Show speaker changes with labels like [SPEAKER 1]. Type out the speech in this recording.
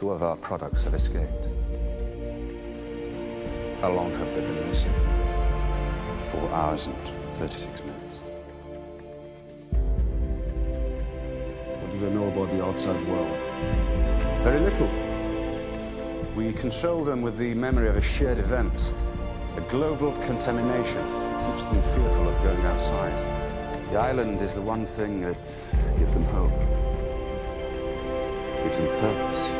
[SPEAKER 1] Two of our products have escaped.
[SPEAKER 2] How long have they been missing?
[SPEAKER 1] Four hours and 36 minutes.
[SPEAKER 2] What do they know about the outside world?
[SPEAKER 1] Very little. We control them with the memory of a shared event, a global contamination keeps them fearful of going outside. The island is the one thing that gives them hope, gives them purpose.